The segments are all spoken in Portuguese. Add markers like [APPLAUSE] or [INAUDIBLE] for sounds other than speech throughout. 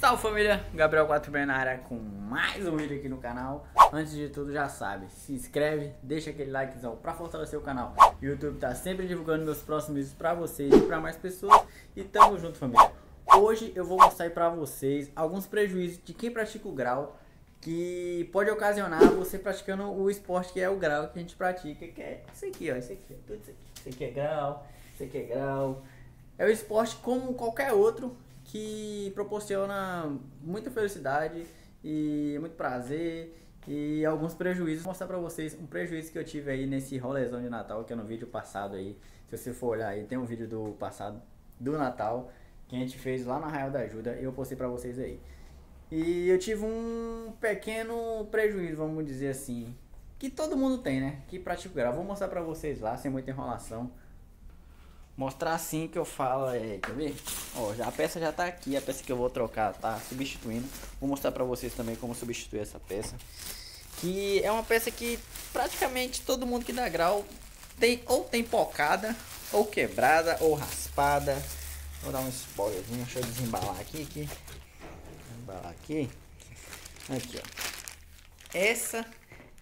Salve família, Gabriel 4 b na área com mais um vídeo aqui no canal. Antes de tudo já sabe, se inscreve, deixa aquele likezão pra fortalecer o canal. O YouTube tá sempre divulgando meus próximos vídeos pra vocês e pra mais pessoas. E tamo junto família. Hoje eu vou mostrar pra vocês alguns prejuízos de quem pratica o grau Que pode ocasionar você praticando o esporte que é o grau que a gente pratica Que é isso aqui ó, isso aqui, tudo isso aqui. Isso aqui é grau, isso aqui é grau. É o esporte como qualquer outro que proporciona muita felicidade e muito prazer e alguns prejuízos. Vou mostrar pra vocês um prejuízo que eu tive aí nesse rolezão de Natal, que é no vídeo passado aí. Se você for olhar aí, tem um vídeo do passado do Natal que a gente fez lá na Arraial da Ajuda e eu postei pra vocês aí. E eu tive um pequeno prejuízo, vamos dizer assim, que todo mundo tem, né? Que pratica o grau. Vou mostrar pra vocês lá, sem muita enrolação. Mostrar assim que eu falo, é, quer ver? Ó, já, a peça já tá aqui, a peça que eu vou trocar tá substituindo. Vou mostrar pra vocês também como substituir essa peça. Que é uma peça que praticamente todo mundo que dá grau tem ou tem pocada, ou quebrada, ou raspada. Vou dar um spoilerzinho, deixa eu desembalar aqui, aqui. Desembalar aqui. Aqui, ó. Essa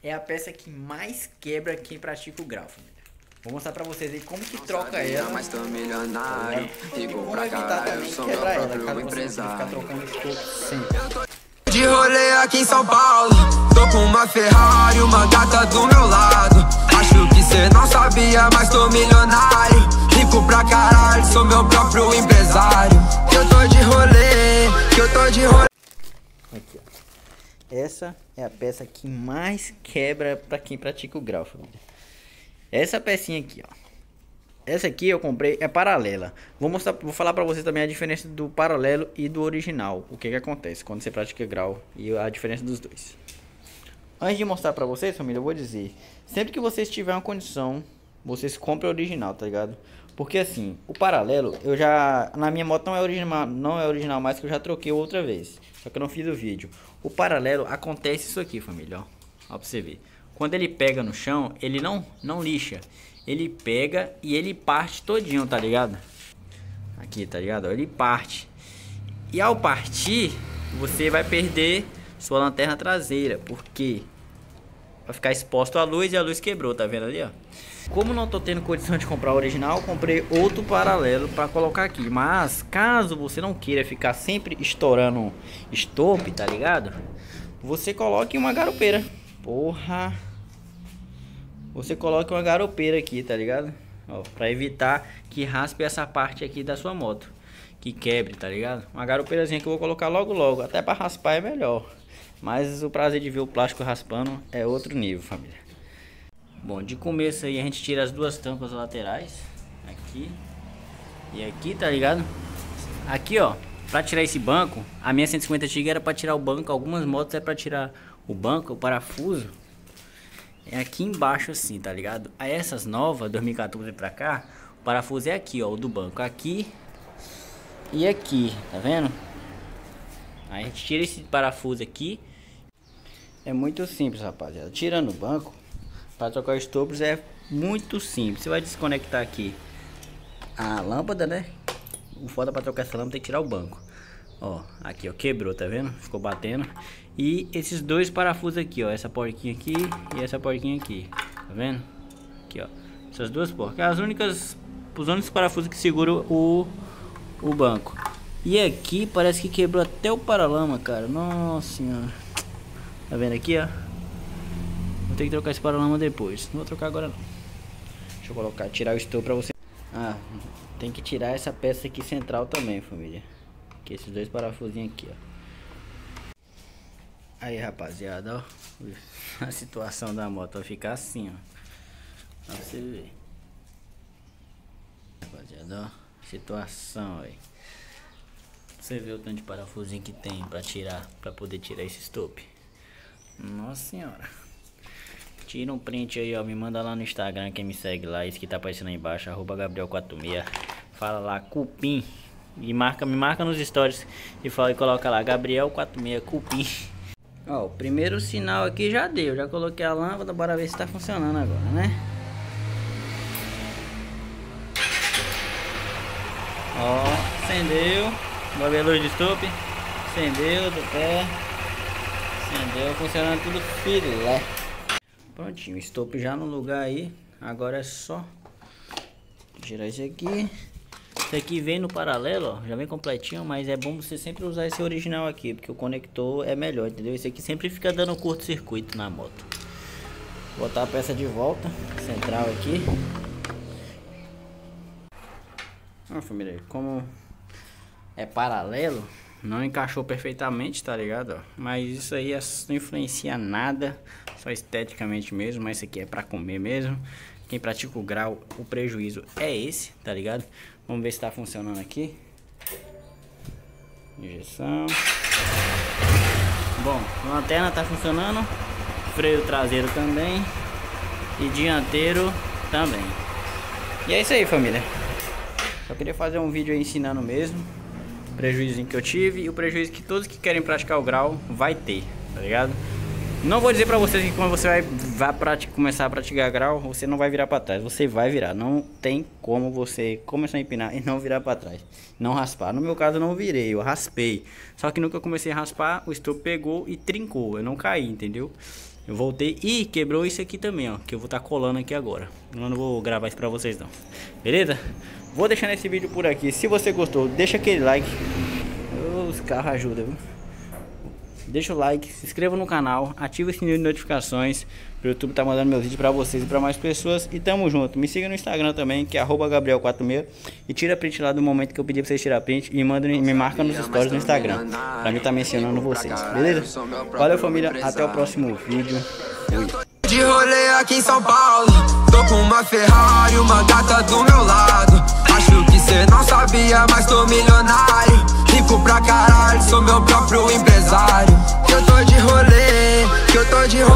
é a peça que mais quebra quem pratica o grau, família. Vou mostrar pra vocês aí como que troca ela. Mas tô milionário. E ela, caso você ficar trocando escopo sempre. De rolê aqui em São Paulo Tô com uma Ferrari, uma gata do meu lado Acho que cê não sabia, mas tô milionário Rico pra caralho, sou meu próprio empresário Que eu tô de rolê, que eu tô de rolê Aqui, ó. Essa é a peça que mais quebra pra quem pratica o grau, família. Essa pecinha aqui, ó. Essa aqui eu comprei é paralela. Vou mostrar, vou falar para vocês também a diferença do paralelo e do original. O que que acontece quando você pratica grau e a diferença dos dois. Antes de mostrar para vocês, família, eu vou dizer, sempre que vocês tiverem uma condição, vocês comprem o original, tá ligado? Porque assim, o paralelo, eu já na minha moto não é original, não é original mais que eu já troquei outra vez. Só que eu não fiz o vídeo. O paralelo acontece isso aqui, família, ó. Ó pra você ver. Quando ele pega no chão, ele não, não lixa. Ele pega e ele parte todinho, tá ligado? Aqui, tá ligado? Ele parte. E ao partir, você vai perder sua lanterna traseira. Porque vai ficar exposto à luz e a luz quebrou, tá vendo ali, ó? Como não tô tendo condição de comprar o original, comprei outro paralelo para colocar aqui. Mas, caso você não queira ficar sempre estourando estope, tá ligado? Você coloque uma garupeira. Porra. Você coloca uma garupeira aqui, tá ligado? Ó, pra evitar que raspe essa parte aqui da sua moto. Que quebre, tá ligado? Uma garupeirazinha que eu vou colocar logo logo. Até pra raspar é melhor. Mas o prazer de ver o plástico raspando é outro nível, família. Bom, de começo aí a gente tira as duas tampas laterais. Aqui. E aqui, tá ligado? Aqui, ó. Pra tirar esse banco, a minha 150 Tiga era pra tirar o banco. Algumas motos é pra tirar o banco, o parafuso, é aqui embaixo assim, tá ligado? Aí essas novas, 2014 pra cá, o parafuso é aqui, ó, o do banco. Aqui e aqui, tá vendo? Aí a gente tira esse parafuso aqui. É muito simples, rapaziada. Tirando o banco, para trocar os tubos é muito simples. Você vai desconectar aqui a lâmpada, né? O foda para trocar essa lâmpada é tirar o banco. Ó, aqui ó, quebrou, tá vendo? Ficou batendo. E esses dois parafusos aqui, ó, essa porquinha aqui e essa porquinha aqui, tá vendo? Aqui, ó, essas duas porcas, as únicas, os únicos parafusos que seguram o, o banco. E aqui parece que quebrou até o paralama, cara, nossa senhora. Tá vendo aqui, ó? Vou ter que trocar esse paralama depois, não vou trocar agora não. Deixa eu colocar, tirar o estouro pra você. Ah, tem que tirar essa peça aqui central também, família. Que esses dois parafusinhos aqui, ó. Aí, rapaziada, ó. [LAUGHS] A situação da moto vai ficar assim, ó. Pra você ver. Rapaziada, ó. Situação, aí. Você vê o tanto de parafusinho que tem pra tirar, pra poder tirar esse stop. Nossa senhora. Tira um print aí, ó. Me manda lá no Instagram, quem me segue lá. Esse que tá aparecendo aí embaixo, arroba Gabriel46. Fala lá, cupim. E marca, me marca nos stories e fala e coloca lá, Gabriel46 Cupim. Ó, o primeiro sinal aqui já deu, já coloquei a lâmpada, bora ver se tá funcionando agora, né? Ó, acendeu. Bora ver a luz de estope. Acendeu do pé. Acendeu, funcionando tudo filé. Prontinho, estopo já no lugar aí. Agora é só girar isso aqui. Isso aqui vem no paralelo, ó, já vem completinho, mas é bom você sempre usar esse original aqui, porque o conector é melhor, entendeu? Esse aqui sempre fica dando curto-circuito na moto. Botar a peça de volta, central aqui. Ah, família, como é paralelo, não encaixou perfeitamente, tá ligado? Ó, mas isso aí é, não influencia nada, só esteticamente mesmo, mas isso aqui é pra comer mesmo. Quem pratica o grau, o prejuízo é esse, tá ligado? Vamos ver se tá funcionando aqui. Injeção. Bom, lanterna tá funcionando. Freio traseiro também. E dianteiro também. E é isso aí, família. Só queria fazer um vídeo ensinando mesmo. O prejuízo que eu tive e o prejuízo que todos que querem praticar o grau vai ter, tá ligado? Não vou dizer pra vocês que quando você vai, vai começar a praticar grau, você não vai virar pra trás. Você vai virar. Não tem como você começar a empinar e não virar pra trás. Não raspar. No meu caso, eu não virei. Eu raspei. Só que eu comecei a raspar, o estopo pegou e trincou. Eu não caí, entendeu? Eu voltei e quebrou isso aqui também, ó. Que eu vou estar tá colando aqui agora. Eu não vou gravar isso pra vocês, não. Beleza? Vou deixando esse vídeo por aqui. Se você gostou, deixa aquele like. Os carros ajudam, viu? Deixa o like, se inscreva no canal, ativa o sininho de notificações o YouTube tá mandando meus vídeos para vocês e para mais pessoas. E tamo junto. Me siga no Instagram também, que é Gabriel46 e tira print lá do momento que eu pedi pra vocês tirar print e manda, me marca nos stories no Instagram, pra mim tá mencionando vocês, beleza? Valeu família, até o próximo vídeo. Fui. De rolê aqui em São Paulo, tô com uma Ferrari, uma gata do meu lado. Acho que cê não sabia, mas tô milionário. Rico pra caralho, sou meu próprio empresário. Que eu tô de rolê, que eu tô de rolê.